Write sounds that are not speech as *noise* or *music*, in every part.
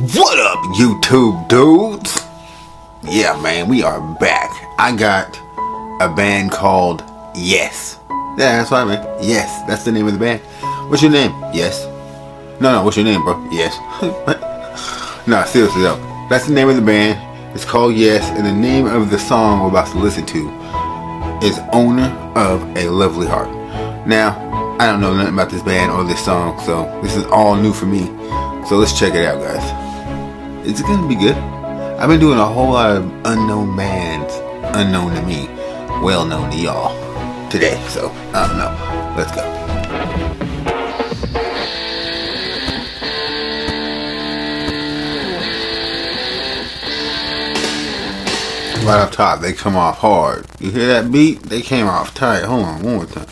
What up, YouTube dudes? Yeah, man, we are back. I got a band called Yes. Yeah, that's right, man. Yes, that's the name of the band. What's your name? Yes. No, no, what's your name, bro? Yes. *laughs* no, seriously though. That's the name of the band. It's called Yes, and the name of the song we're about to listen to is Owner of a Lovely Heart. Now, I don't know nothing about this band or this song, so this is all new for me. So let's check it out, guys. It's gonna be good. I've been doing a whole lot of unknown bands, unknown to me, well known to y'all today. So I don't know. Let's go. Right up top, they come off hard. You hear that beat? They came off tight. Hold on, one more time.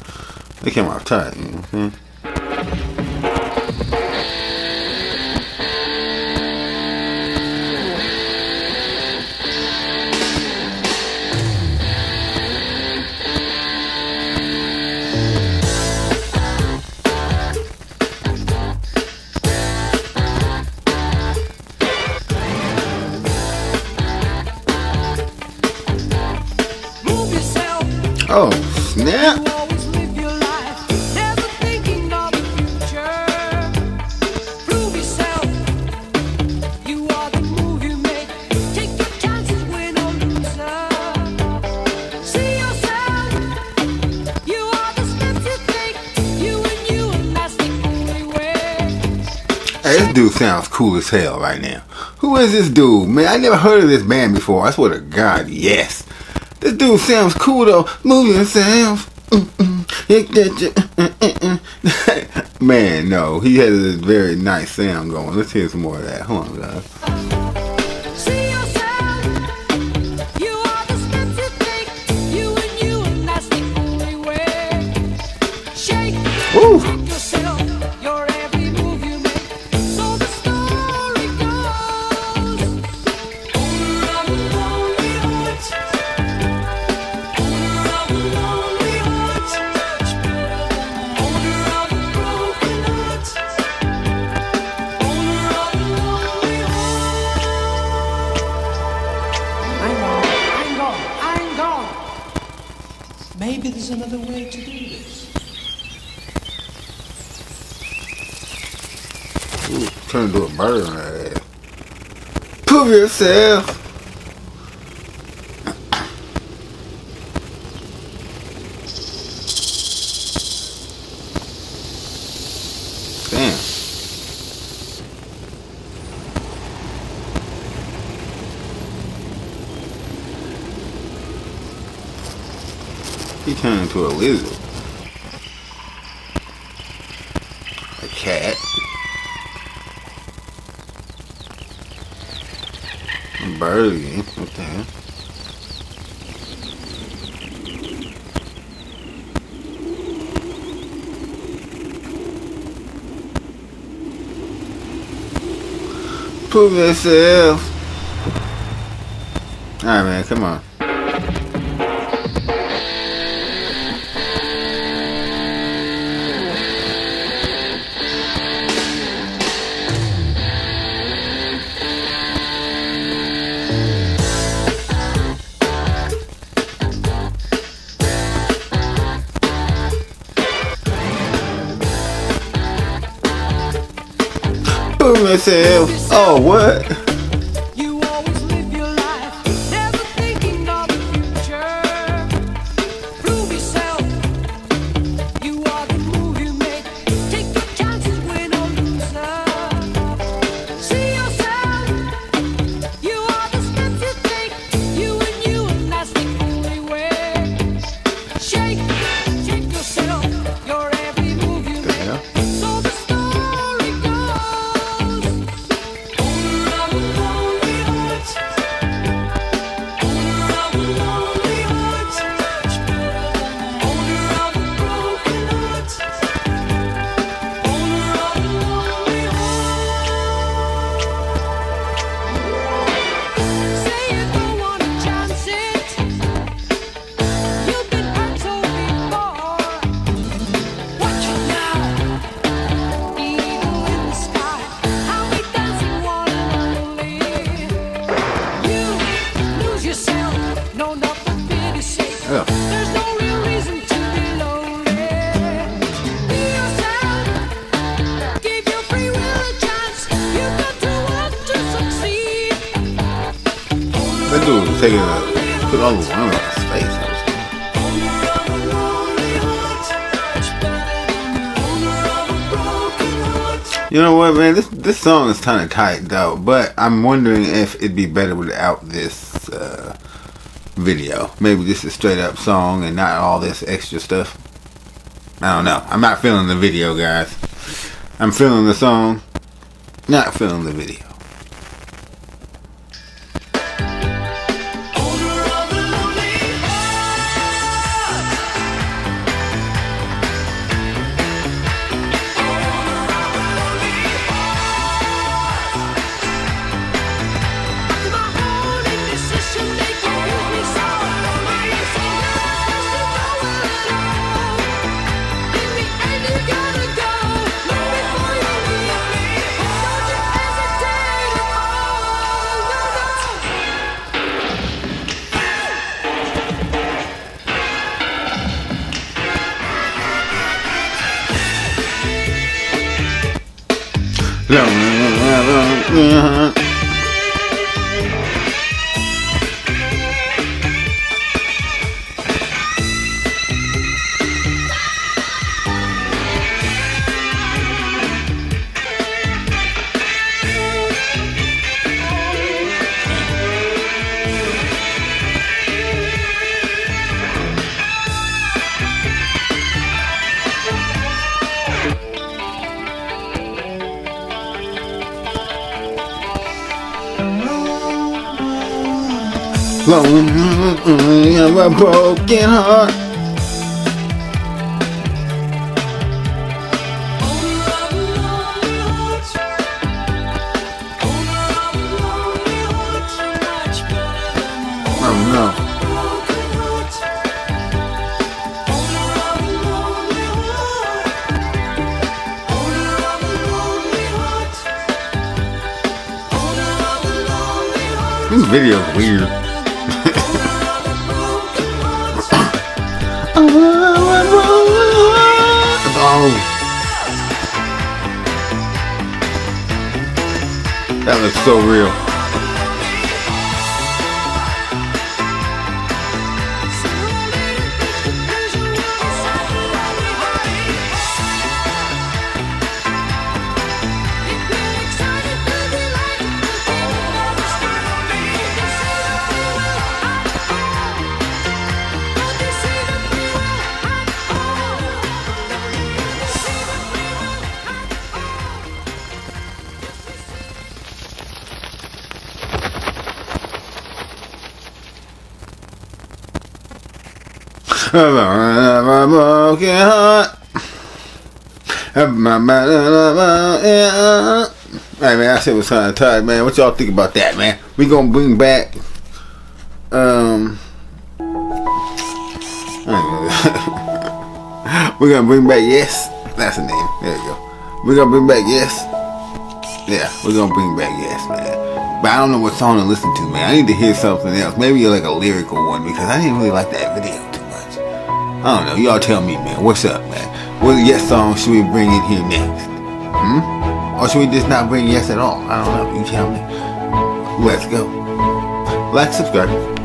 They came off tight. You know Hey, this dude sounds cool as hell right now. Who is this dude, man? I never heard of this band before. I swear to God, yes. This dude sounds cool though. Move yourself. Mm, mm. mm, *laughs* man, no, he has a very nice sound going. Let's hear some more of that. Hold on, guys. Maybe there's another way to do this. Ooh, turn into a bird on that ass. Prove yourself. He turned into a lizard. A cat. A bird again. What the hell? Prove yourself. Alright, man, come on. Yourself. Oh, what? That dude taking a put all the out his face. You know what, man? This this song is kind of tight, though. But I'm wondering if it'd be better without this. Uh, video. Maybe just a straight up song and not all this extra stuff. I don't know. I'm not feeling the video, guys. I'm feeling the song, not feeling the video. Yeah. Lonely of a broken heart. Oh no. This video's weird. Looks so real. Hey man, I said was kind of tight, man. What y'all think about that, man? We gonna bring back, um, *laughs* we're gonna bring back yes. That's the name. There you go. We're gonna bring back yes. Yeah, we're gonna bring back yes, man. But I don't know what song to listen to, man. I need to hear something else. Maybe like a lyrical one because I didn't really like that video. I don't know. Y'all tell me, man. What's up, man? What yes song should we bring in here next? Hmm? Or should we just not bring yes at all? I don't know. You tell me. Let's go. Like, subscribe.